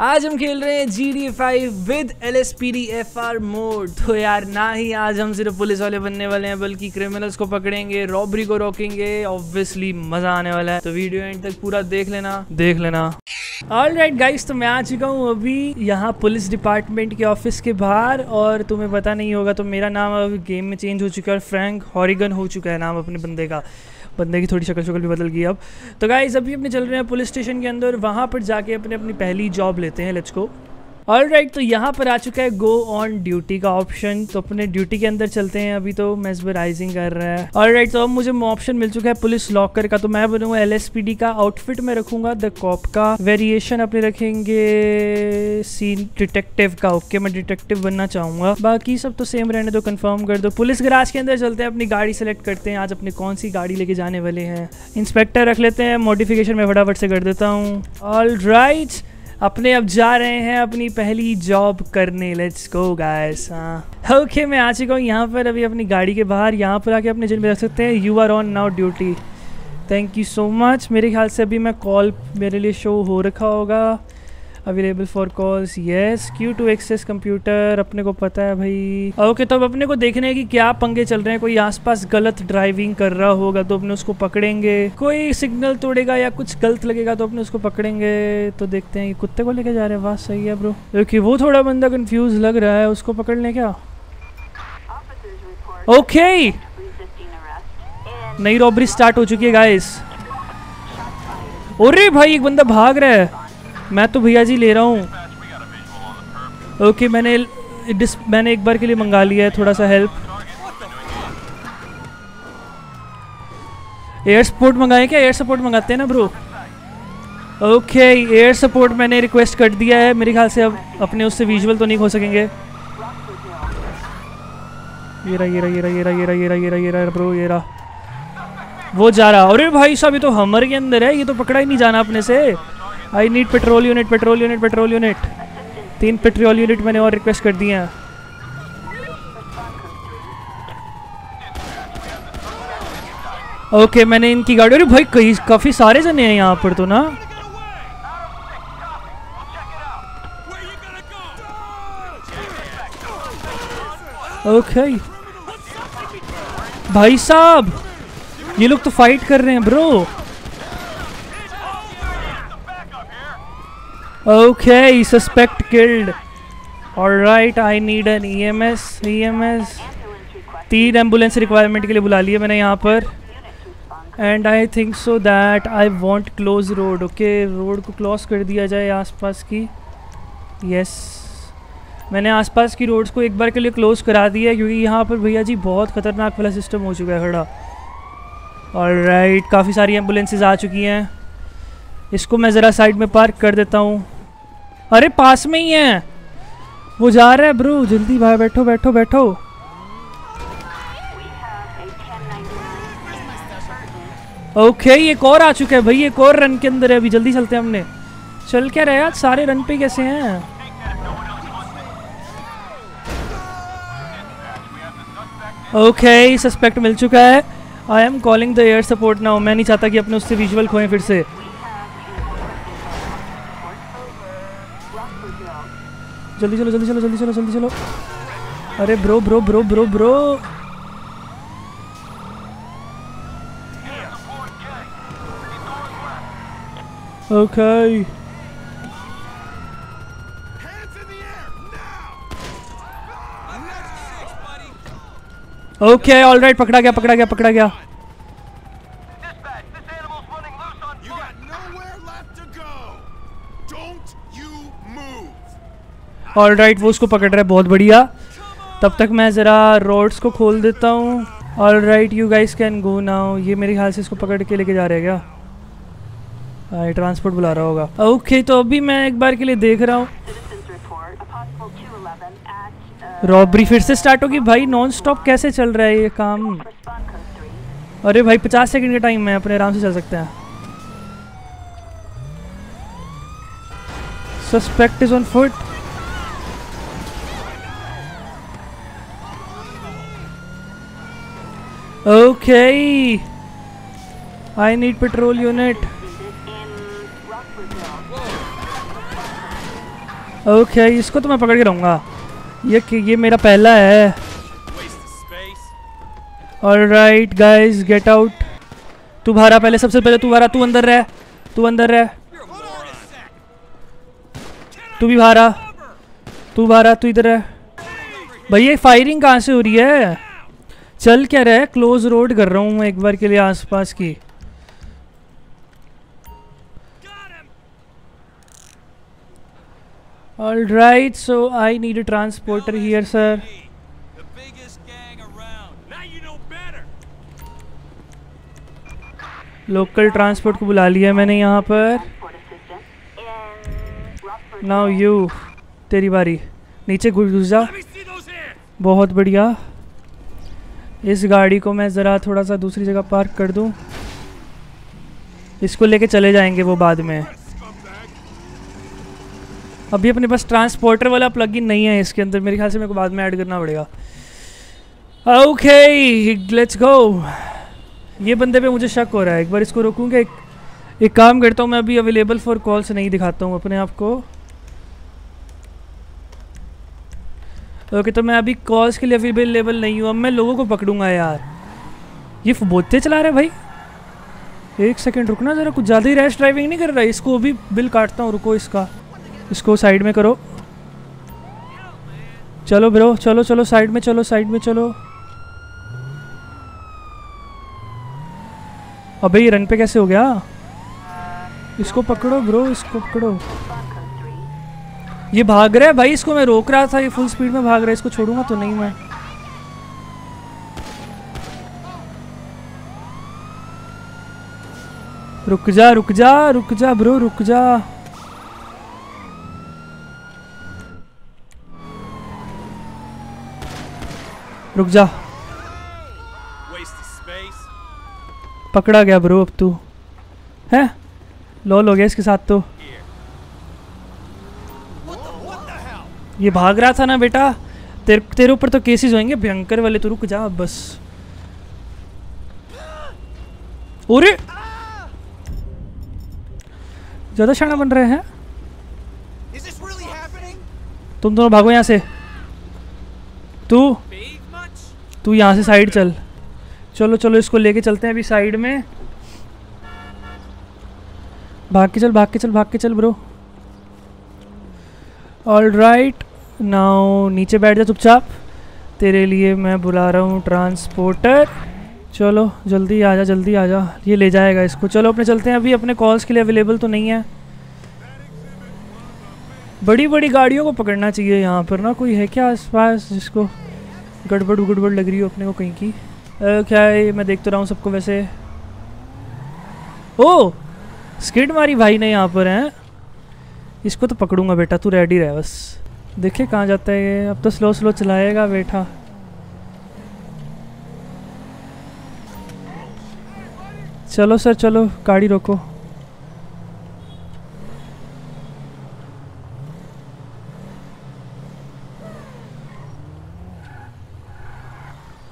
आज हम खेल रहे हैं G D five with L S P D F R mode तो यार, ना ही आज हम सिर्फ़ पुलिस वाले बनने वाले हैं, बल्कि क्रिमिनल्स को पकड़ेंगे रॉबरी को रोकेंगे ऑब्वियसली मज़ा आने वाला है। तो वीडियो एंड तक पूरा देख लेना देख लेना। ऑल राइट गाइस तो मैं आ चुका हूँ अभी यहाँ पुलिस डिपार्टमेंट के ऑफ़िस के बाहर, और तुम्हें पता नहीं होगा तो मेरा नाम अभी गेम में चेंज हो चुका है फ्रैंक हॉरिगन हो चुका है नाम अपने बंदे का। बंदे की थोड़ी शक्ल शक्ल भी बदल गई अब। तो गाइज़ अभी अपने चल रहे हैं पुलिस स्टेशन के अंदर, वहाँ पर जाके अपने अपनी पहली जॉब लेते हैं लेट्स को ऑल राइट तो यहाँ पर आ चुका है गो ऑन ड्यूटी का ऑप्शन तो अपने ड्यूटी के अंदर चलते हैं, अभी तो मेजबराइजिंग कर रहा है. ऑल राइट तो अब मुझे ऑप्शन मिल चुका है पुलिस लॉकर का. तो मैं बनूँगा एल का आउटफिट में रखूँगा द कॉप का. वेरिएशन अपने रखेंगे सीन डिटेक्टिव का. ओके मैं डिटेक्टिव बनना चाहूँगा. बाकी सब तो सेम रहने दो कंफर्म कर दो. पुलिस गराज के अंदर चलते हैं, अपनी गाड़ी सेलेक्ट करते हैं. आज अपने कौन सी गाड़ी लेके जाने वाले हैं? इंस्पेक्टर रख लेते हैं मॉडिफिकेशन में फटाफट से कर देता हूँ. ऑल राइट अपने अब जा रहे हैं अपनी पहली जॉब करने। लेट्स गो गाइस ओके मैं आ चुका हूँ यहाँ पर अभी अपनी गाड़ी के बाहर। यहाँ पर आके अपने जिन में रख सकते हैं। You are on now duty thank you so much मेरे ख्याल से अभी मैं कॉल मेरे लिए शो हो रखा होगा। Available for calls yes Q to access computer अपने को पता है भाई। ओके okay, तो अब अपने को देखने हैं कि क्या पंगे चल रहे हैं। कोई आसपास गलत ड्राइविंग कर रहा होगा तो अपने उसको पकड़ेंगे। कोई सिग्नल तोड़ेगा या कुछ गलत लगेगा तो अपने उसको पकड़ेंगे। तो देखते हैं कुत्ते को लेके जा रहे हैं। वाह सही है ब्रो ओके वो थोड़ा बंदा कंफ्यूज लग रहा है। उसको पकड़ लें क्या? ओके नई रॉबरी स्टार्ट हो चुकी है गाइस अरे भाई एक बंदा भाग रहा है। मैं तो भैया जी ले रहा हूँ। ओके मैंने डिस मैंने एक बार के लिए मंगा लिया है थोड़ा सा हेल्प एयर सपोर्ट मंगाए क्या? एयर सपोर्ट मंगाते हैं ना ब्रो ओके एयर सपोर्ट मैंने रिक्वेस्ट कर दिया है। मेरे ख्याल से अब अपने उससे विजुअल तो नहीं हो सकेंगे। ये रहा ये रहा ये रहा ये रहा ये रहा ये रहा ये रहा ये रहा ब्रो ये रहा। वो जा रहा। अरे भाई साहब, ये तो हमर के अंदर है। ये तो पकड़ा ही नहीं जाना अपने से। I need patrol unit patrol unit patrol unit तीन पेट्रोल यूनिट मैंने और रिक्वेस्ट कर दिए हैं। ओके मैंने इनकी गाड़ी अरे भाई, कई काफ़ी सारे जने हैं यहाँ पर तो ना। Okay okay. भाई साहब, ये लोग तो फाइट कर रहे हैं bro Okay, suspect killed. Alright, I need an EMS. EMS. तीन एंबुलेंस रिक्वायरमेंट के लिए बुला लिया मैंने यहाँ पर and I think so that I want close road okay road को क्लोज कर दिया जाए आसपास की यस yes. मैंने आसपास की रोड्स को एक बार के लिए क्लोज करा दिया क्योंकि यहाँ पर भैया जी बहुत ख़तरनाक वाला सिस्टम हो चुका है खड़ा और राइट काफ़ी सारी एम्बुलेंसेज आ चुकी हैं इसको मैं ज़रा साइड में पार्क कर देता हूँ अरे पास में ही है। वो जा रहा है ब्रो, जल्दी भाई बैठो बैठो बैठो। ओके एक और आ चुका है भाई एक और रन के अंदर है, अभी जल्दी चलते हैं हमने। चल क्या रहे आज सारे रन पे कैसे हैं? ओके सस्पेक्ट मिल चुका है। I am calling the air support now मैं नहीं चाहता कि अपने उससे विजुअल खोएँ फिर से। जल्दी चलो जल्दी चलो जल्दी चलो जल्दी चलो। अरे bro bro bro bro bro. Okay okay all right पकड़ा गया पकड़ा गया पकड़ा गया। ऑल राइट वो उसको पकड़ रहा है बहुत बढ़िया। तब तक मैं ज़रा रोड्स को खोल देता हूँ। All right you guys can go now ये मेरे ख्याल से इसको पकड़ के लेके जा रहे हैं क्या? ट्रांसपोर्ट बुला रहा होगा। ओके okay, तो अभी मैं एक बार के लिए देख रहा हूँ। रॉबरी फिर से स्टार्ट होगी। भाई नॉन स्टॉप कैसे चल रहा है ये काम? अरे भाई पचास सेकंड का टाइम है अपने आराम से चल सकते हैं। Suspect is on foot Okay. I need patrol unit. Okay okay, इसको तो मैं पकड़ के रहूँगा। ये ये मेरा पहला है। और राइट गाइज़ गेट आउट तू भारा पहले सबसे पहले तू भारा तू अंदर रह। तू अंदर रह। तू भी भारा तू भारा तू इधर रह। भैया फायरिंग कहाँ से हो रही है? चल क्या रहा है क्लोज रोड कर रहा हूँ मैं एक बार के लिए आसपास की All right, so I need a transporter here, sir. The biggest gang around. Now you know better. Local transport को बुला लिया मैंने यहाँ पर नाउ यू तेरी बारी नीचे घुस जा. बहुत बढ़िया इस गाड़ी को मैं ज़रा थोड़ा सा दूसरी जगह पार्क कर दूँ। इसको लेके चले जाएँगे वो बाद में। अभी अपने पास ट्रांसपोर्टर वाला प्लग इन नहीं है इसके अंदर। मेरे ख्याल से मेरे को बाद में ऐड करना पड़ेगा। ओके लेट्स गो ये बंदे पे मुझे शक हो रहा है। एक बार इसको रोकूँगा एक एक काम करता हूँ, मैं अभी अवेलेबल फॉर कॉल्स नहीं दिखाता हूँ अपने आप को। ओके तो मैं अभी कॉल्स के लिए अभी अवेलेबल नहीं हूँ। अब मैं लोगों को पकड़ूँगा यार। ये बोते चला रहे भाई। एक सेकेंड रुकना ज़रा। कुछ ज़्यादा ही रैश ड्राइविंग नहीं कर रहा इसको अभी बिल काटता हूँ। रुको इसका। इसको साइड में करो। चलो ब्रो चलो चलो साइड में चलो साइड में चलो। अबे, ये रन पे कैसे हो गया? इसको पकड़ो ब्रो इसको पकड़ो। ये भाग रहा है भाई, इसको मैं रोक रहा था, ये फुल स्पीड में भाग रहा है, इसको छोड़ूँगा तो नहीं मैं। रुक जा रुक जा रुक जा ब्रो, रुक जा। रुक जा. पकड़ा गया ब्रो अब तू। है? लॉल हो गया इसके साथ तो। ये भाग रहा था ना बेटा? तेरे तेरे ऊपर तो केसेस होंगे भयंकर वाले तो रुक जा बस। अरे ज़्यादा शाना बन रहे हैं? Really तुम दोनों भागो यहाँ से। तू? तू यहाँ से साइड चल। चलो चलो इसको लेके चलते हैं अभी साइड में। भाग के चल भाग के चल भाग के चल ब्रो ऑल राइट नाउ नीचे बैठ जा चुपचाप। तेरे लिए मैं बुला रहा हूँ ट्रांसपोर्टर चलो जल्दी आ जा जल्दी आ जा। ये ले जाएगा इसको। चलो अपने चलते हैं। अभी अपने कॉल्स के लिए अवेलेबल तो नहीं है। बड़ी बड़ी गाड़ियों को पकड़ना चाहिए यहाँ पर ना। कोई है क्या आसपास जिसको गड़बड़ उगड़बड़ लग रही हो अपने को कहीं की? अ, क्या है मैं देख तो रहा हूँ सबको वैसे? ओ! स्किड मारी भाई ने यहाँ पर हैं? इसको तो पकड़ूँगा बेटा तू रेडी रह बस। देखे कहाँ जाता है ये? अब तो स्लो स्लो चलाएगा बेटा। चलो सर, चलो, गाड़ी रोको।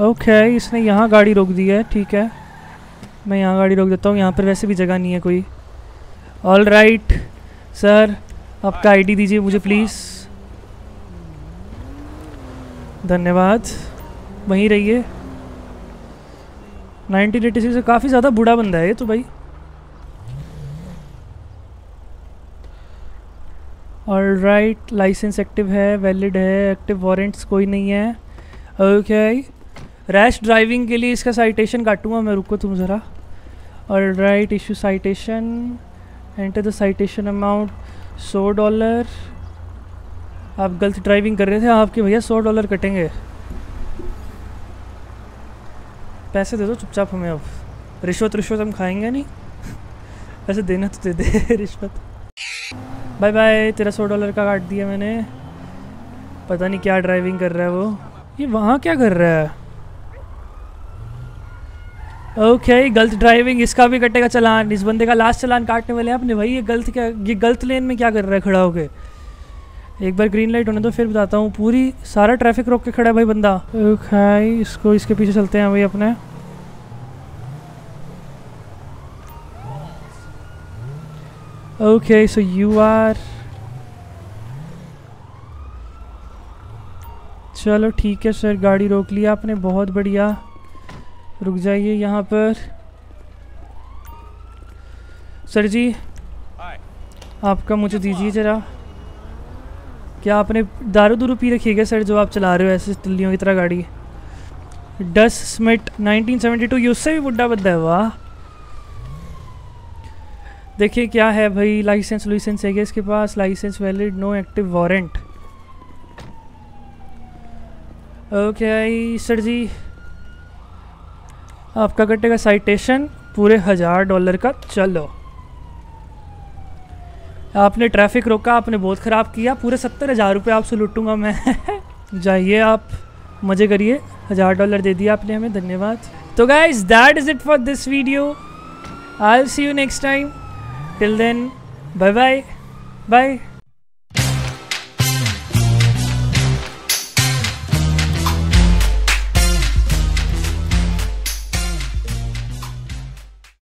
ओके इसने यहाँ गाड़ी रोक दी है, ठीक है। मैं यहाँ गाड़ी रोक देता हूँ, यहाँ पर वैसे भी जगह नहीं है कोई। ऑल राइट सर आपका आईडी दीजिए मुझे प्लीज़ धन्यवाद। वहीं रहिए। 1986 से काफ़ी ज़्यादा बूढ़ा बंदा है ये तो भाई। और राइट लाइसेंस एक्टिव है वैलिड है एक्टिव वारंट्स कोई नहीं है। ओके रैश ड्राइविंग के लिए इसका साइटेशन काटूँगा मैं, रुको तुम ज़रा। All right issue citation enter the citation amount सौ डॉलर आप गलत ड्राइविंग कर रहे थे आपके भैया सौ डॉलर कटेंगे। पैसे दे दो चुपचाप हमें अब। रिश्वत रिश्वत हम खाएँगे नहीं। पैसे देना तो दे दे रिश्वत। बाय बाय तेरा सौ डॉलर का काट दिया मैंने। पता नहीं क्या ड्राइविंग कर रहा है वो। ये वहाँ क्या कर रहा है? ओके okay, गलत ड्राइविंग इसका भी कटेगा चलान। इस बंदे का लास्ट चलान काटने वाले हैं आपने भाई। ये गलत क्या ये गलत लेन में क्या कर रहा है खड़ा होके? एक बार ग्रीन लाइट होने तो फिर बताता हूँ। पूरी सारा ट्रैफ़िक रोक के खड़ा है भाई बंदा। ओके इसको इसके पीछे चलते हैं भाई अपने। ओके सो यू आर चलो ठीक है सर गाड़ी रोक लिया आपने बहुत बढ़िया। रुक जाइए यहाँ पर। Sir ji Hi. आपका मुझे दीजिए ज़रा। क्या आपने दारू दूरू पी रखी है सर जो आप चला रहे हो ऐसे तिल्लियों की तरह गाड़ी? डस स्मिट 1972 ये उससे भी बुढ़ा बद्दा है, वाह। देखिए क्या है भाई, लाइसेंस लाइसेंस है इसके पास? License valid, no active warrant. Okay, sir जी। आपका कटेगा साइटेशन, पूरे हज़ार डॉलर का, चलो। आपने ट्रैफ़िक रोका, आपने बहुत ख़राब किया, पूरे सत्तर हज़ार रुपये आपसे लुटूँगा मैं। जाइए आप, मज़े करिए। हज़ार डॉलर दे दिया आपने हमें, धन्यवाद। तो guys that is it for this video I see you next time till then bye bye bye